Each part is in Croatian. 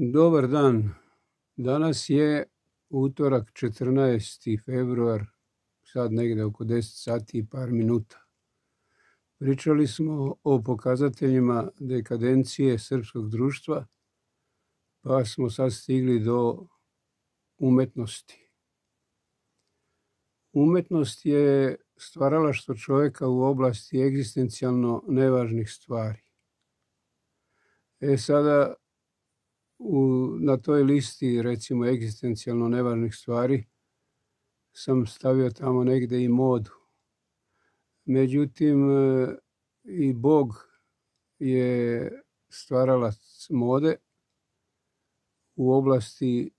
Dobar dan. Danas je utorak 14. februar, sad negdje oko 10 sati i par minuta. Pričali smo o pokazateljima dekadencije srpskog društva, pa smo sad stigli do umetnosti. Umetnost je stvaralaštvo čovjeka u oblasti egzistencijalno nevažnih stvari. E sada u, na toj listi recimo egzistencijalno nevažnih stvari sam stavio tamo negdje i modu. Međutim, e, i Bog je stvaralac mode u oblasti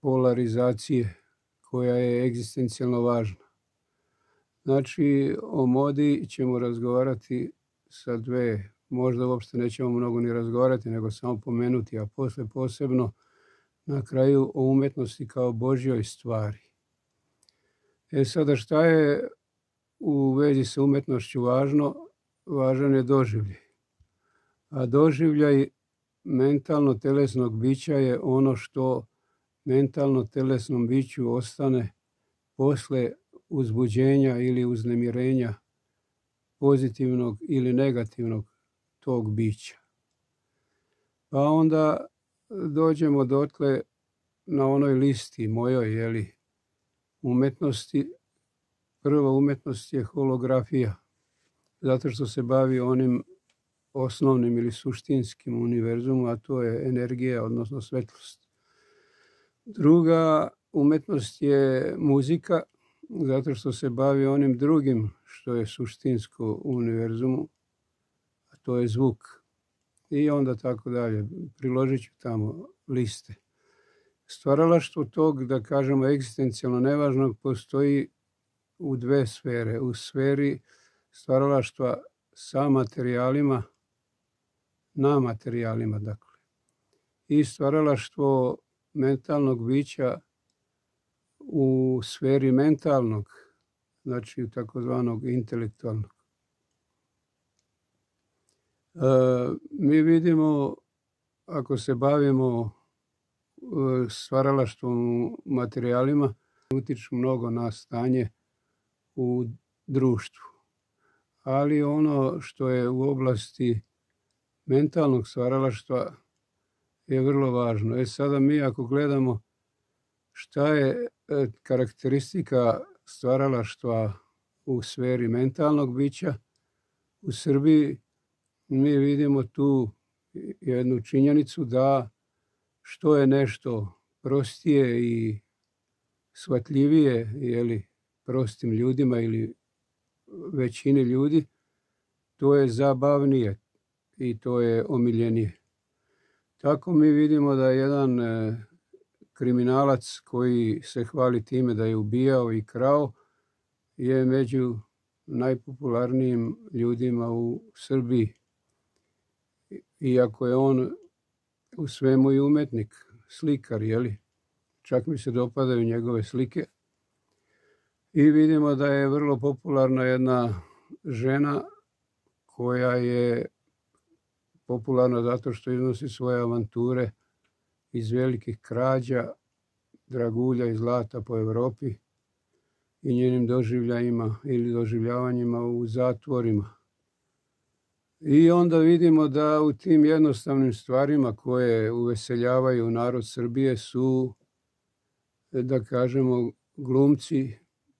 polarizacije koja je egzistencijalno važna. Znači, o modi ćemo razgovarati sa dve možda uopšte nećemo mnogo ni razgovarati, nego samo pomenuti, a posle posebno na kraju o umetnosti kao Božjoj stvari. E sada šta je u vezi sa umetnošću važno? Važan je doživljaj. A doživljaj mentalno-telesnog bića je ono što mentalno-telesnom biću ostane posle uzbuđenja ili uznemirenja pozitivnog ili negativnog tog bića. Pa onda dođemo dotle na onoj listi mojoj, jeli, umetnosti. Prva umetnost je holografija, zato što se bavi onim osnovnim ili suštinskim univerzumom, a to je energija, odnosno svetlost. Druga umetnost je muzika, zato što se bavi onim drugim što je suštinsko univerzumu, to je zvuk. I onda tako dalje. Priložit ću tamo liste. Stvaralaštvo tog, da kažemo, egzistencijalno nevažnog postoji u dve sfere. U sferi stvaralaštva sa materijalima, na materijalima, dakle. I stvaralaštvo mentalnog bića u sferi mentalnog, znači takozvanog intelektualnog. E, mi vidimo, ako se bavimo e, stvaralaštvom materijalima, utiču mnogo na stanje u društvu. Ali ono što je u oblasti mentalnog stvaralaštva je vrlo važno. E sada mi ako gledamo šta je e, karakteristika stvaralaštva u sferi mentalnog bića, u Srbiji mi vidimo tu jednu činjenicu da što je nešto prostije i shvatljivije jeli, prostim ljudima ili većini ljudi, to je zabavnije i to je omiljenije. Tako mi vidimo da jedan e, kriminalac koji se hvali time da je ubijao i krao je među najpopularnijim ljudima u Srbiji iako je on u svemu i umetnik, slikar, jeli? Čak mi se dopadaju njegove slike. I vidimo da je vrlo popularna jedna žena koja je popularna zato što iznosi svoje avanture iz velikih krađa, dragulja i zlata po Europi i njenim doživljajima ili doživljavanjima u zatvorima. I onda vidimo da u tim jednostavnim stvarima koje uveseljavaju narod Srbije su, da kažemo, glumci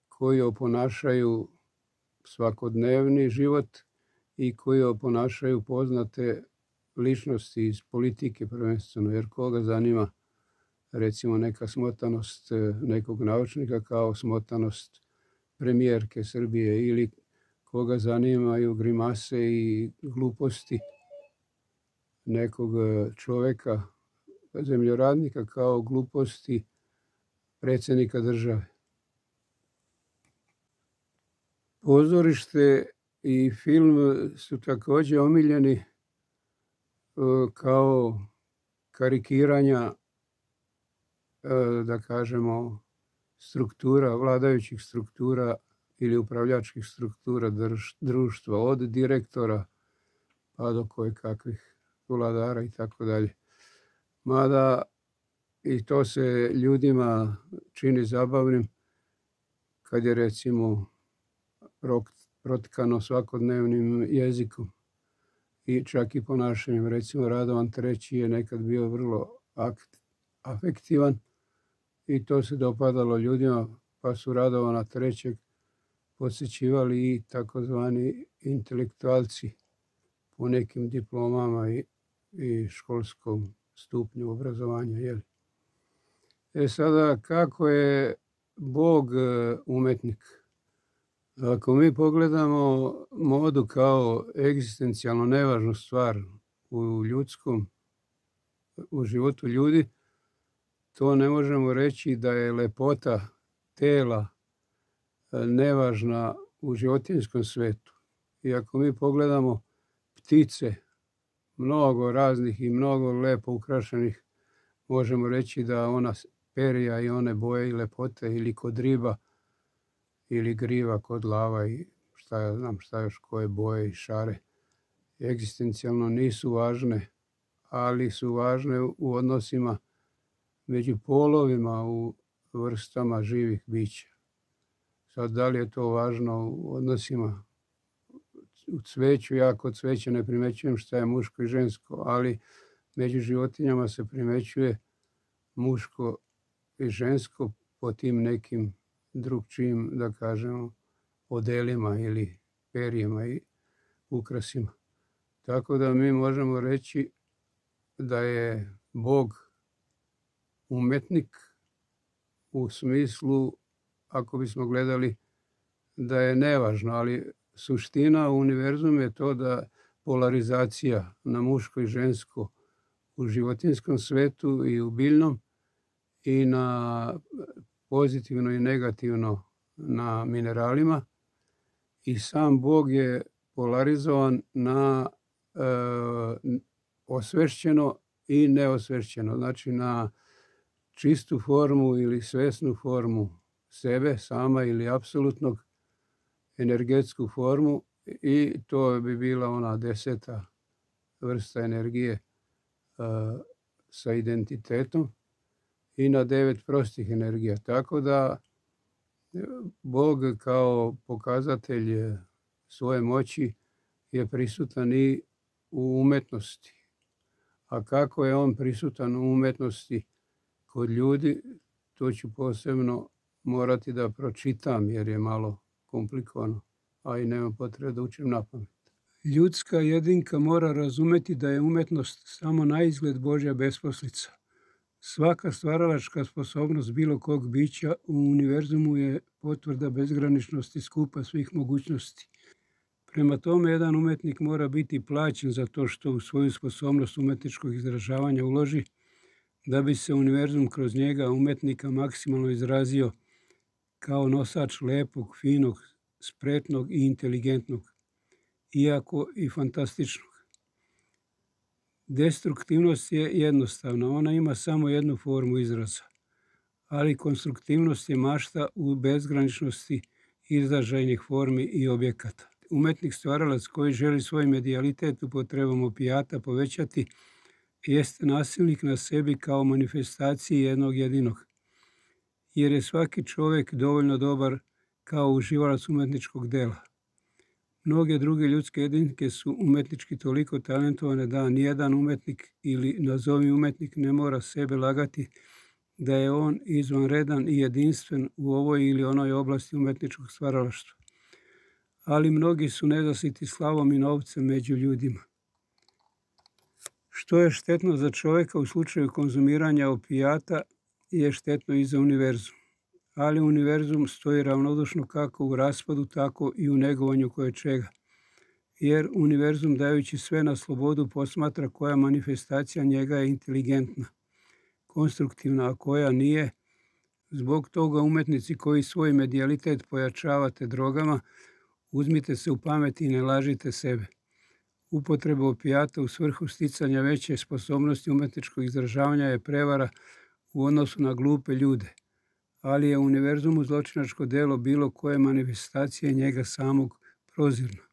koji oponašaju svakodnevni život i koji oponašaju poznate ličnosti iz politike prvenstveno, jer koga zanima recimo neka smotanost nekog naučnika kao smotanost premijerke Srbije ili koga zanimaju grimase i gluposti nekog e, čovjeka, zemljoradnika kao gluposti predsjednika države. Pozorište i film su također omiljeni e, kao karikiranja, e, da kažemo, struktura, vladajućih struktura ili upravljačkih struktura društva, od direktora pa do koje kakvih vladara i tako dalje. Mada i to se ljudima čini zabavnim kad je recimo protkano svakodnevnim jezikom i čak i ponašanjem. Recimo Radovan III je nekad bio vrlo afektivan i to se dopadalo ljudima pa su Radovana III posjećivali i takozvani intelektualci po nekim diplomama i, i školskom stupnju obrazovanja. Jel? E sada, kako je Bog e, umetnik? Ako mi pogledamo modu kao egzistencijalno nevažnu stvar u ljudskom, u životu ljudi, to ne možemo reći da je lepota tela nevažna u životinskom svetu. I ako mi pogledamo ptice, mnogo raznih i mnogo lepo ukrašenih, možemo reći da ona perija i one boje i lepote ili kod riba ili griva kod lava i šta ja znam šta još koje boje i šare egzistencijalno nisu važne, ali su važne u odnosima među polovima u vrstama živih bića. Sad, da li je to važno u odnosima u cveću, ja kod cveća ne primećujem šta je muško i žensko, ali među životinjama se primećuje muško i žensko po tim nekim drugčijim, da kažemo, odelima ili perijima i ukrasima. Tako da mi možemo reći da je Bog umetnik u smislu, ako bismo gledali, da je nevažno, ali suština u univerzum je to da polarizacija na muško i žensko u životinskom svetu i u biljnom i na pozitivno i negativno na mineralima. I sam Bog je polarizovan na e, osvešćeno i neosvešćeno, znači na čistu formu ili svesnu formu sebe, sama ili apsolutnog energetsku formu i to bi bila ona deseta vrsta energije uh, sa identitetom i na devet prostih energija. Tako da Bog kao pokazatelj svoje moći je prisutan i u umetnosti. A kako je on prisutan u umetnosti kod ljudi, to ću posebno morati da pročitam jer je malo komplikovano, a i nema potrebe da učim na pamet. Ljudska jedinka mora razumeti da je umetnost samo na izgled Božja besposlica. Svaka stvaralačka sposobnost bilo kog bića u univerzumu je potvrda bezgraničnosti skupa svih mogućnosti. Prema tome, jedan umetnik mora biti plaćen za to što u svoju sposobnost umetničkog izražavanja uloži, da bi se univerzum kroz njega umetnika maksimalno izrazio kao nosač lepog, finog, spretnog i inteligentnog, iako i fantastičnog. Destruktivnost je jednostavna, ona ima samo jednu formu izraza, ali konstruktivnost je mašta u bezgraničnosti izražajnih formi i objekata. Umetnik stvaralac koji želi svoj medijalitet upotrebom opijata povećati jeste nasilnik na sebi kao manifestaciji jednog jedinog, jer je svaki čovjek dovoljno dobar kao uživalac umetničkog dela. Mnoge druge ljudske jedinke su umetnički toliko talentovane da nijedan umetnik ili nazovi umetnik ne mora sebe lagati da je on izvanredan i jedinstven u ovoj ili onoj oblasti umetničkog stvaralaštva. Ali mnogi su nezasiti slavom i novcem među ljudima. Što je štetno za čovjeka u slučaju konzumiranja opijata je štetno i za univerzum. Ali univerzum stoji ravnodušno kako u raspadu, tako i u negovanju koje čega. Jer univerzum dajući sve na slobodu posmatra koja manifestacija njega je inteligentna, konstruktivna, a koja nije. Zbog toga umetnici koji svoj medijalitet pojačavate drogama, uzmite se u pamet i ne lažite sebe. Upotreba opijata u svrhu sticanja veće sposobnosti umetničkog izražavanja je prevara u odnosu na glupe ljude, ali je univerzumu zločinačko delo bilo koje manifestacije njega samog prozirno.